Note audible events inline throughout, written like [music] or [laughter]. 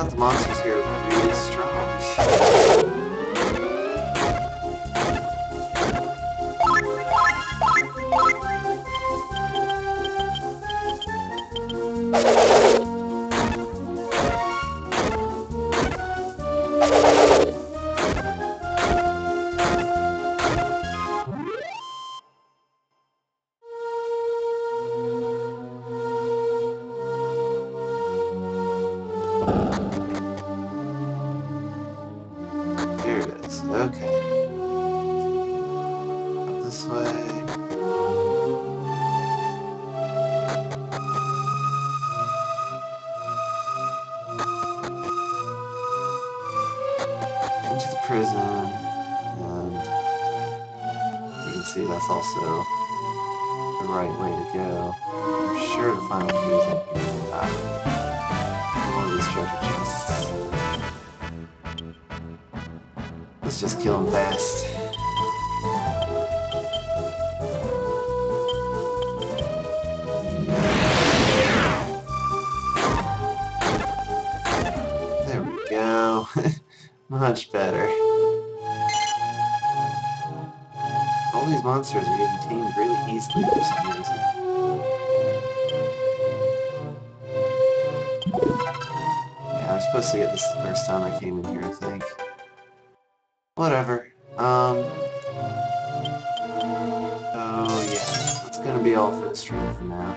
out the monsters here really strong. Here Okay. This way. Into the prison. And you can see that's also the right way to go. I'm sure the final key is. Ah. One of these treasure chests. Let's just kill him fast. There we go. [laughs] Much better. All these monsters are getting tamed really easily for some reason. Yeah, I was supposed to get this the first time I came in here, I think. Whatever. Um. Oh, yeah. That's gonna be all for the stream for now.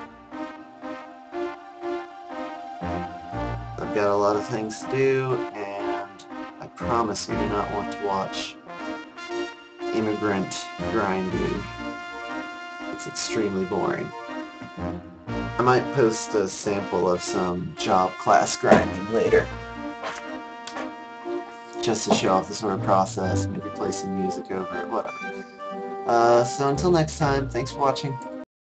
I've got a lot of things to do, and I promise you do not want to watch immigrant grinding. It's extremely boring. I might post a sample of some job class grinding later. Just to show off the sort of process, maybe play some music over it, whatever. Uh, so until next time, thanks for watching.